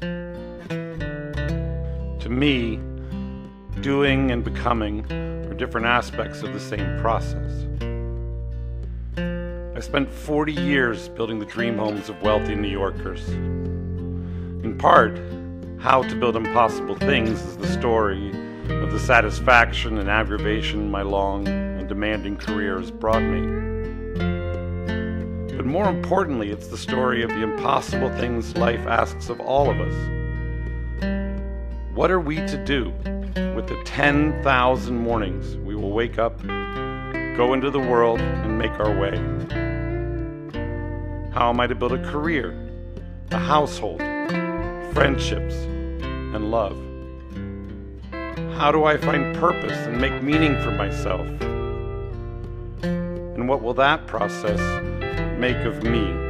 To me, doing and becoming are different aspects of the same process. I spent 40 years building the dream homes of wealthy New Yorkers. In part, How to Build Impossible Things is the story of the satisfaction and aggravation my long and demanding career has brought me. But more importantly, it's the story of the impossible things life asks of all of us. What are we to do with the 10,000 mornings we will wake up, go into the world, and make our way? How am I to build a career, a household, friendships, and love? How do I find purpose and make meaning for myself? And what will that process make of me?